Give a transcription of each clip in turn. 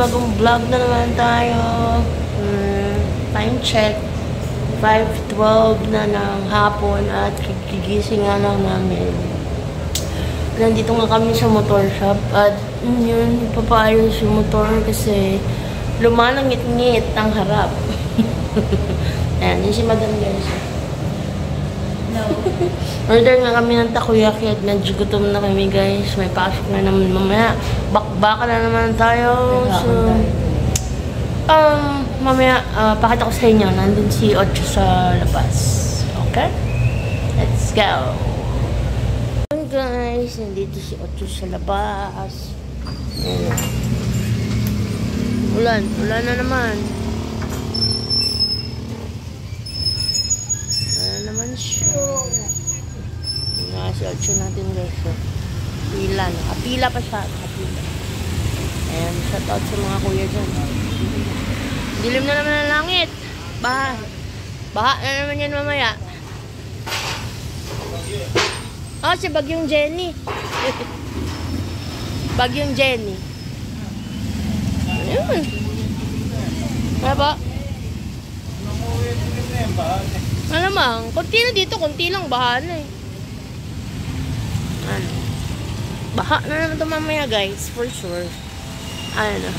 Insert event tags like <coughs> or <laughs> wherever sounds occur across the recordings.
Panibagong vlog na naman tayo. Hmm, time check. 5.12 na ng hapon at gigising nga lang namin. Nandito nga kami sa motor shop at mm, yun, papaayos yung motor kasi lumalangit-ngit ang harap. <laughs> Ayan, yun si Madam Garza. No. <laughs> Order nga kami ng takoyaki at medyo gutom na kami guys. May pasok na naman mamaya. Bakbaka na naman tayo. So, um, mamaya, uh, pakita ko sa inyo. Nandun si Ocho sa labas. Okay? Let's go! Hey guys, nandito si Ocho sa labas. Ayan. Ulan. Ulan na naman. Ayan naman siya. Nga si Ocho natin guys. So, pila. Nakapila pa siya. Nakapila. Ayan, shout out sa mga kuya dyan. Dilim na naman ang langit. Baha. Baha na naman yan mamaya. Oh, si Bagyong Jenny. <laughs> Bagyong Jenny. Ayun. Ano ba? Ano mang, konti na dito, konti lang, baha na eh. Ano? Baha na naman ito mamaya guys, for sure. Ano?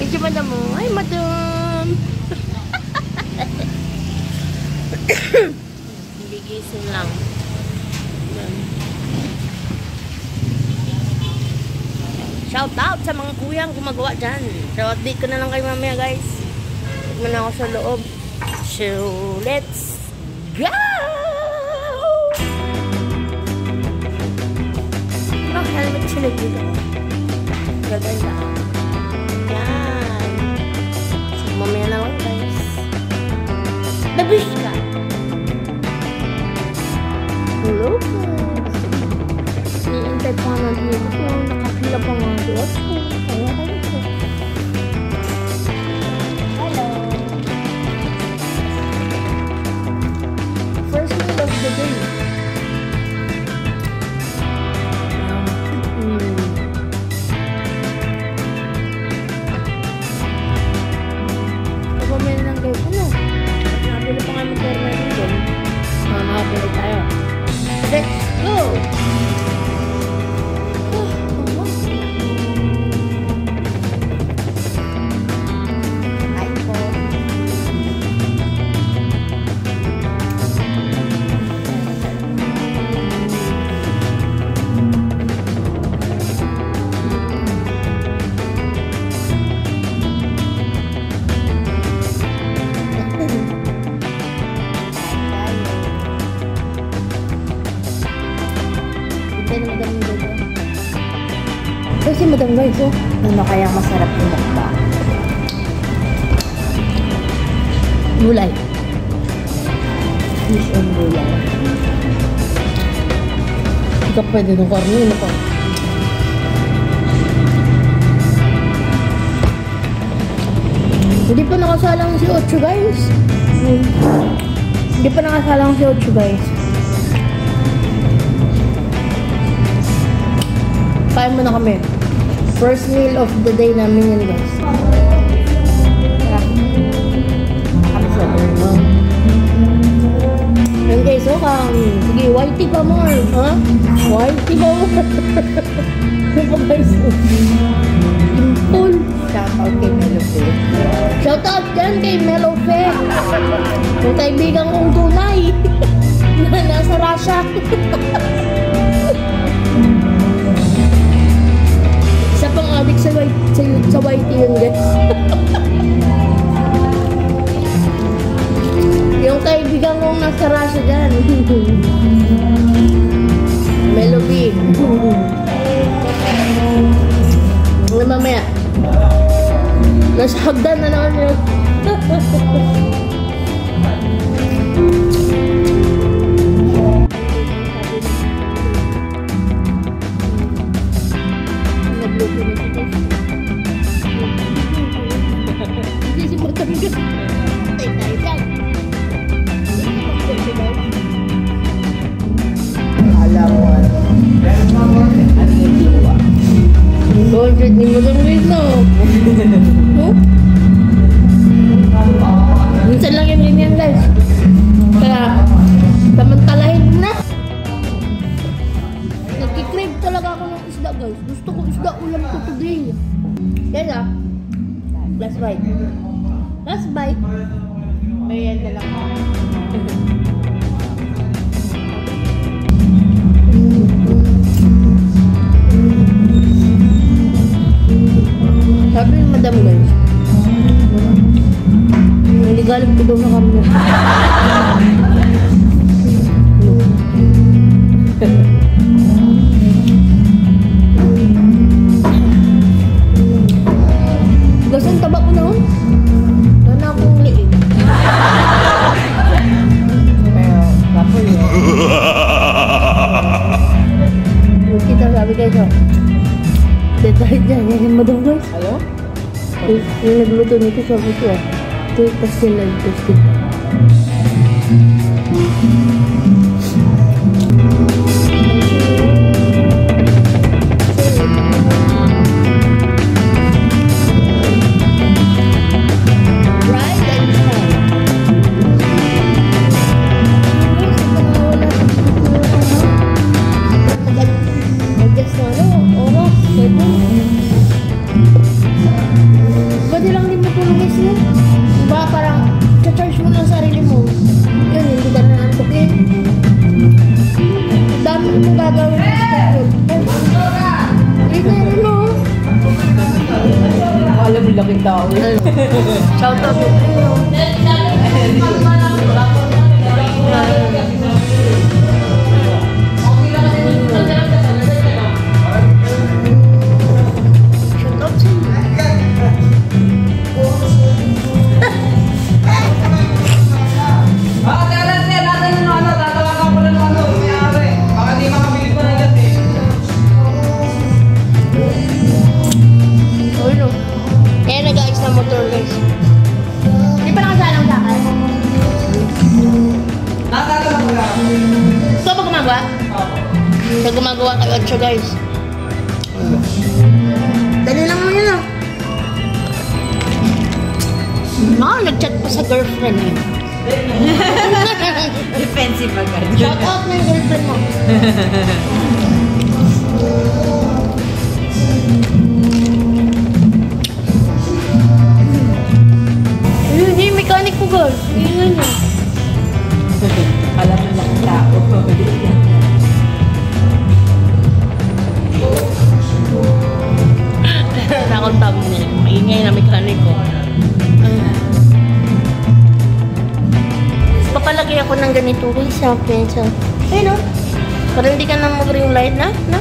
Medyo madam mo. Ay, madam! <coughs> Hindi gising lang. Yan. Shout out sa mga kuyang gumagawa dyan. So, update ko na lang kayo mamaya guys. Tikman na ako sa loob. So, let's go! Ano, helmet sila dito. Gaganda. Yan. So, mamaya na lang guys. Labish ka! Hello guys. Niintay pa nga dito ko. Nakapila pa nga dito. Kaya kayo Ito na madam dito. Kasi madam guys, oh. Ano kaya masarap yung mukbang? Gulay. Fish and gulay. Hindi ka pwede ng karne, ano pa? Hindi pa nakasalang si Ocho guys. Hindi pa nakasalang si Ocho guys. Kain mo na kami. First meal of the day namin yan guys. Guys, oh, um, sige, whitey pa more, ha? Whitey pa more. Ano guys? Impul. Shoutout kay Melope. Shoutout dyan kay Melofe. Yung kaibigan kong tunay. <laughs> na nasa Russia. <laughs> sa, sa whitey yun guys. yung 100 ni mo dun guys, no? <laughs> Oh? Minsan lang yung premium guys. Kaya, samantalahin na. Nagkikrave talaga ako ng isda guys. Gusto ko isda ulam ko today. Yan ah. Last bite. Last bite. Merienda lang ako. <laughs> Sabi ni madam guys. Naligalig ko daw na kami. Guys, ang taba ko na oh. Wala akong liig. Pero, wapo yun. Kita sabi guys oh. Detay dyan. Yan yung madam guys. Hello? Yung, nagluto nito sabi ko ah. Ito yung pastil na ito. Alam mo laking Sa gumagawa kay Ocho guys. Dali lang mo yun ah. Ah, nag-chat pa sa girlfriend eh. <laughs> Defensive agad. Shout out na yung girlfriend mo. Yung mechanic ko girl. Ayun yun. <laughs> Alam mo laking tao. <laughs> Nakontab niya. Maingay na mechanic ko. Ah. Papalagay ako ng ganito guys sa pensa. Ayun o. Para hindi ka na mag-ring light na. Na?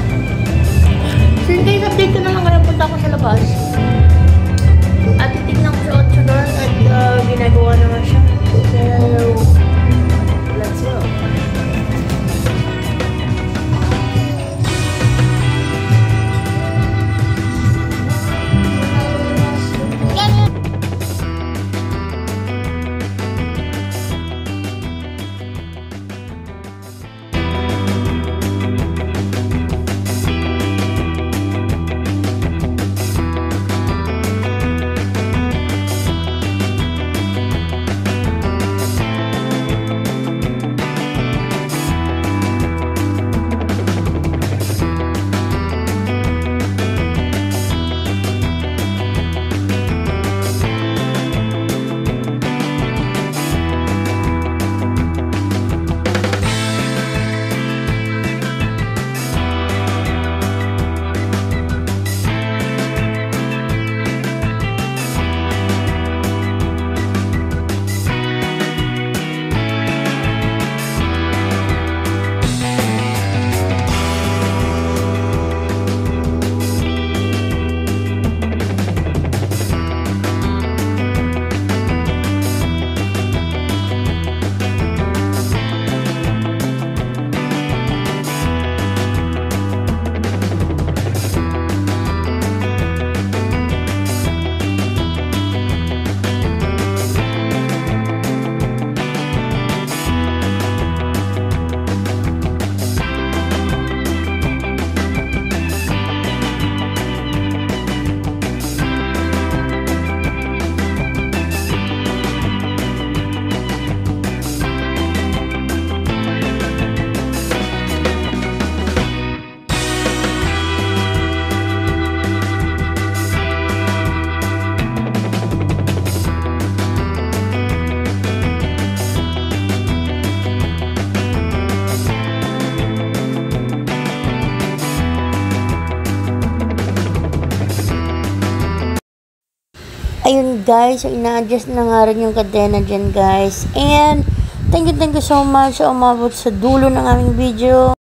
So yun guys, update ko na lang kaya punta ako sa labas. At titignan ko sa Otso doon at uh, ginagawa naman siya. So, ayun guys, so ina-adjust na nga rin yung kadena dyan guys. And, thank you, thank you so much sa umabot sa dulo ng aming video.